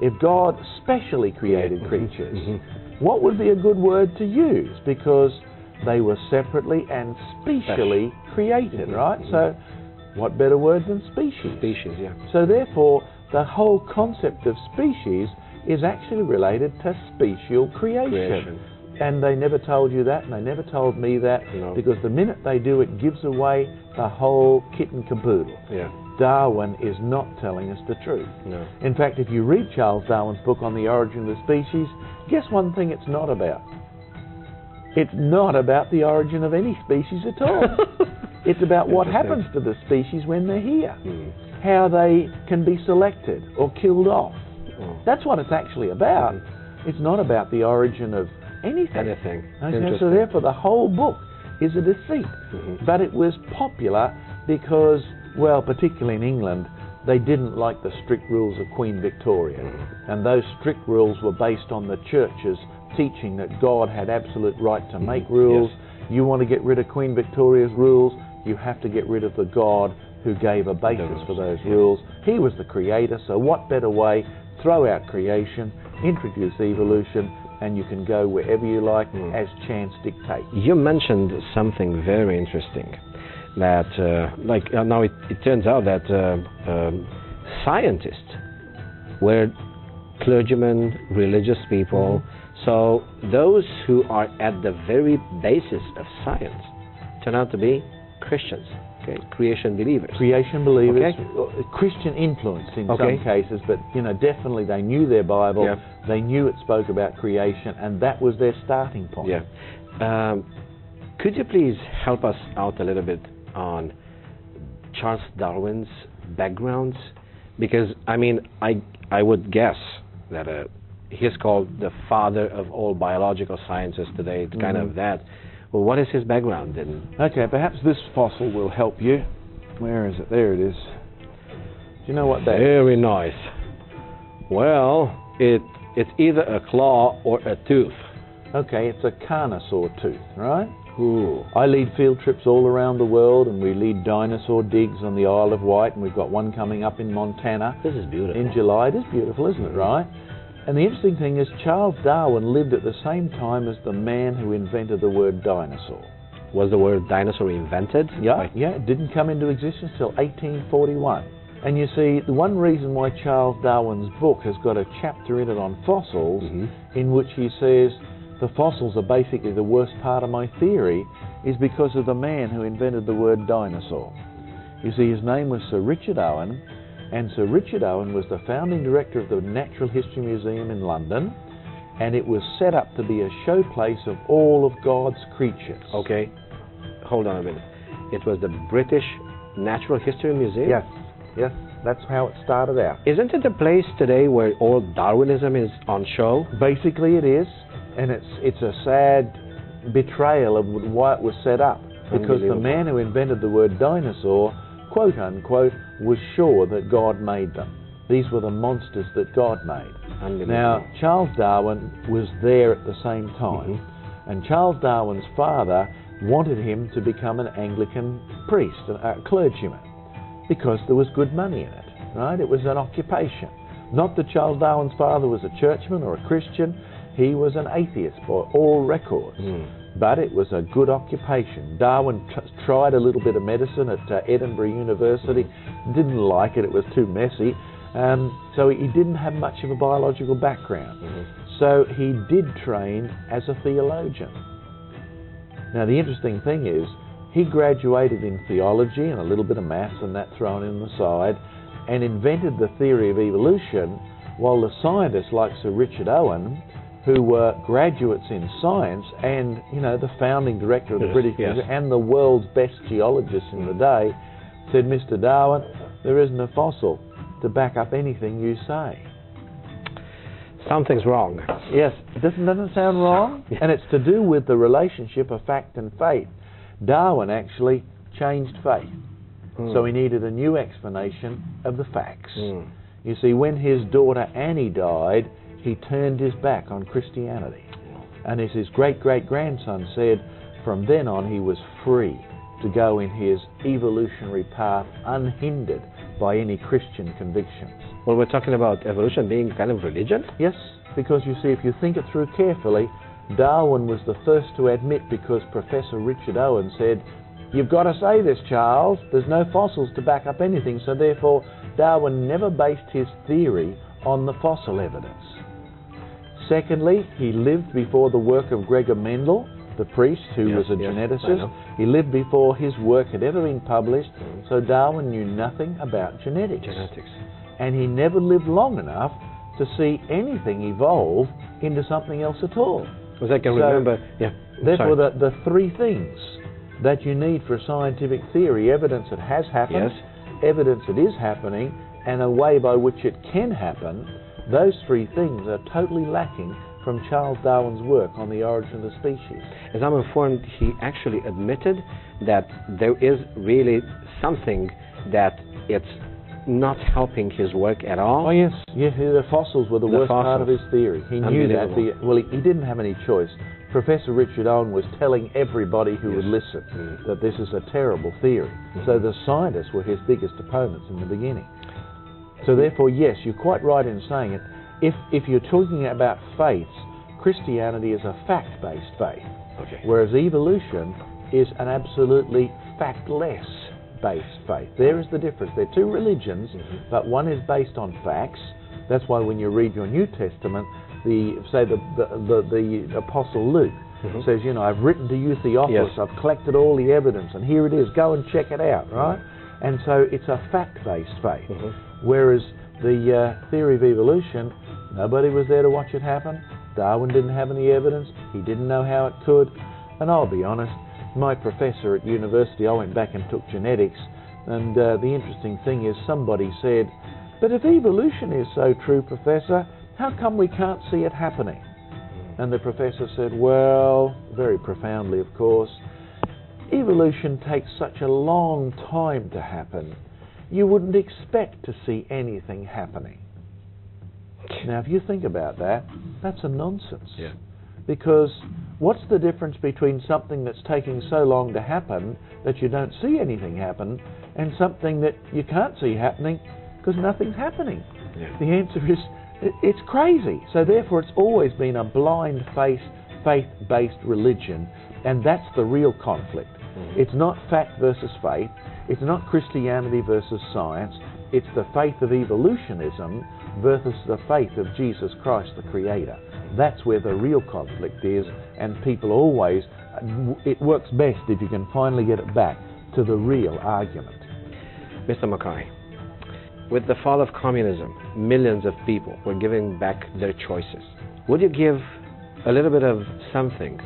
If God specially created Mhm. creatures, Mhm. what would be a good word to use? Because they were separately and specially created, right? So, what better word than species? Species, yeah. So, therefore, the whole concept of species is actually related to special creation. Creation. And they never told you that, and they never told me that, No. because the minute they do, it gives away the whole kit and caboodle. Yeah. Darwin is not telling us the truth. No. In fact, if you read Charles Darwin's book on the origin of the species, guess one thing it's not about? It's not about the origin of any species at all. it's about what happens to the species when they're here, Mm. how they can be selected or killed off. Oh. That's what it's actually about. Mhm. It's not about the origin of anything. Anything. Okay, so therefore the whole book is a deceit. Mhm. But it was popular because, well, particularly in England, they didn't like the strict rules of Queen Victoria. Mhm. And those strict rules were based on the church's teaching that God had absolute right to make rules. You want to get rid of Queen Victoria's rules, you have to get rid of the God who gave a basis for those yeah. rules. He was the creator, so what better way? Throw out creation, introduce evolution, and you can go wherever you like Mm. as chance dictates. You mentioned something very interesting. That, uh, like, uh, now it, it turns out that uh, um, scientists were clergymen, religious people. So those who are at the very basis of science turn out to be Christians, okay, creation believers. creation believers, Okay. uh, Christian influence in Okay. some cases, but you know definitely they knew their Bible. Yeah. They knew it spoke about creation, and that was their starting point. Yeah. Um, could you please help us out a little bit on Charles Darwin's backgrounds? Because I mean, I I would guess that uh, he's called the father of all biological sciences today. It's kind Mhm. of that. Well, what is his background? then? Okay, perhaps this fossil will help you. Where is it? There it is. Do you know what that is? very nice. Well, it it's either a claw or a tooth. Okay, it's a carnosaur tooth, right? Ooh. I lead field trips all around the world, and we lead dinosaur digs on the Isle of Wight, and we've got one coming up in Montana. This is beautiful. in July. It is beautiful, isn't it, right? And the interesting thing is, Charles Darwin lived at the same time as the man who invented the word dinosaur. Was the word dinosaur invented? Yeah, yeah, it didn't come into existence till 1841. And you see, the one reason why Charles Darwin's book has got a chapter in it on fossils, Mhm. in which he says the fossils are basically the worst part of my theory, is because of the man who invented the word dinosaur. You see, his name was Sir Richard Owen, and Sir Richard Owen was the founding director of the Natural History Museum in London, and it was set up to be a showplace of all of God's creatures. Okay, hold on a minute. It was the British Natural History Museum? Yes, yes, that's how it started out. Isn't it a place today where all Darwinism is on show? Basically, it is, and it's it's a sad betrayal of why it was set up. Because the man who invented the word dinosaur, quote unquote, was sure that God made them. These were the monsters that God made. Now, Charles Darwin was there at the same time, and Charles Darwin's father wanted him to become an Anglican priest, a a clergyman, because there was good money in it, right? It was an occupation. Not that Charles Darwin's father was a churchman or a Christian, he was an atheist by all records. Mm. But it was a good occupation. Darwin t- tried a little bit of medicine at uh, Edinburgh University, didn't like it, it was too messy. Um, so he didn't have much of a biological background. Mhm. So he did train as a theologian. Now, the interesting thing is, he graduated in theology and a little bit of maths and that thrown in the side, and invented the theory of evolution, while the scientists like Sir Richard Owen, who were graduates in science and, you know, the founding director of the Yes, British yes. Museum and the world's best geologist in the day, said, Mr. Darwin, there isn't a fossil to back up anything you say. Something's wrong. Yes, doesn't doesn't sound wrong, and it's to do with the relationship of fact and faith. Darwin actually changed faith, Mm. so he needed a new explanation of the facts. Mm. You see, when his daughter Annie died, he turned his back on Christianity, and as his great great grandson said, from then on he was free to go in his evolutionary path unhindered by any Christian convictions. Well, we're talking about evolution being kind of religion. Yes, because you see, if you think it through carefully, Darwin was the first to admit because Professor Richard Owen said, You've got to say this, Charles. There's no fossils to back up anything, so therefore Darwin never based his theory on the fossil evidence. Secondly, he lived before the work of Gregor Mendel, the priest who Yes, was a yes, geneticist. He lived before his work had ever been published, so Darwin knew nothing about genetics. Genetics. And he never lived long enough to see anything evolve into something else at all. As I can So, remember, yeah. Therefore, the, the three things that you need for a scientific theory evidence that has happened, Yes. evidence that is happening, and a way by which it can happen those three things are totally lacking from Charles Darwin's work on the origin of the species. As I'm informed, he actually admitted that there is really something that it's not helping his work at all. Oh, yes. Yeah, the fossils were the, The worst part of his theory. He knew that. The, well, he, he didn't have any choice. Professor Richard Owen was telling everybody who would listen Mm. that this is a terrible theory. So the scientists were his biggest opponents in the beginning. So therefore, yes, you're quite right in saying it. If, if you're talking about faiths, Christianity is a fact-based faith, Okay. whereas evolution is an absolutely factless based faith. There is the difference. They're two religions, Mhm. but one is based on facts. That's why when you read your New Testament, the say the the, the, the Apostle Luke Mhm. says, you know, I've written to you Theophilus, Yes. I've collected all the evidence, and here it is. Go and check it out, right? And so it's a fact-based faith. Whereas the uh, theory of evolution, nobody was there to watch it happen. Darwin didn't have any evidence. He didn't know how it could. And I'll be honest, my professor at university, I went back and took genetics. And uh, the interesting thing is, somebody said, But if evolution is so true, Professor, how come we can't see it happening? And the professor said, Well, very profoundly, of course, evolution takes such a long time to happen, you wouldn't expect to see anything happening. Now, if you think about that, that's a nonsense. Yeah. Because what's the difference between something that's taking so long to happen that you don't see anything happen and something that you can't see happening because nothing's happening? Yeah. The answer is it's crazy. So therefore, it's always been a blind faith, faith-based religion, and that's the real conflict. Mhm. It's not fact versus faith. It's not Christianity versus science. It's the faith of evolutionism versus the faith of Jesus Christ, the Creator. That's where the real conflict is, and people always, it works best if you can finally get it back to the real argument. Mr. Mackay, with the fall of communism, millions of people were giving back their choices. Would you give a little bit of something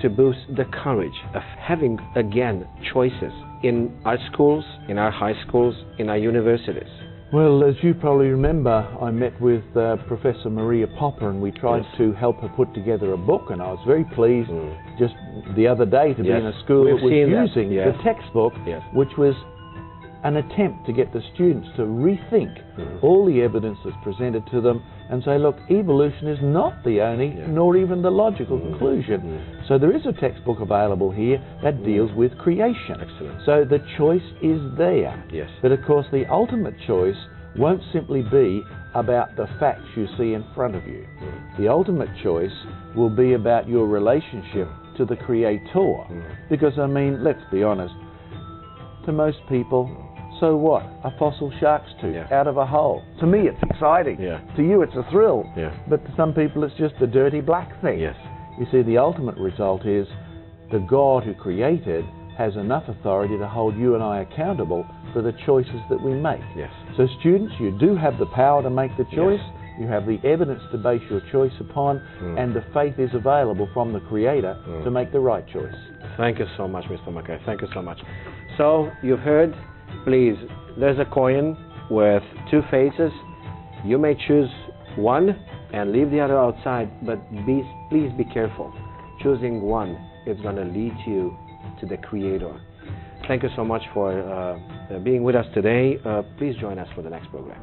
to boost the courage of having again choices in our schools, in our high schools, in our universities? Well, as you probably remember, I met with uh, Professor Maria Popper and we tried Yes. to help her put together a book, and I was very pleased Mm. just the other day to be in a school we've that was that, using yes. the textbook, Yes. which was an attempt to get the students to rethink Mhm. all the evidence that's presented to them and say, look, evolution is not the only, Yeah. nor even the logical Mhm. conclusion. Mhm. So there is a textbook available here that deals with creation. Excellent. So the choice is there. Yes. But of course, the ultimate choice won't simply be about the facts you see in front of you. Mm. The ultimate choice will be about your relationship to the Creator. Mm. Because, I mean, let's be honest, to most people, so what? A fossil shark's tooth Yeah. out of a hole. To me, it's exciting. Yeah. To you, it's a thrill. Yeah. But to some people, it's just a dirty black thing. Yes. You see, the ultimate result is the God who created has enough authority to hold you and I accountable for the choices that we make. Yes. So, students, you do have the power to make the choice. Yes. You have the evidence to base your choice upon, Mm. and the faith is available from the Creator Mm. to make the right choice. Thank you so much, Mr. Mackay. Thank you so much. So, you've heard, please, there's a coin with two faces. You may choose one and leave the other outside, but be, please be careful. Choosing one is going to lead you to the Creator. Thank you so much for uh, being with us today. Uh, please join us for the next program.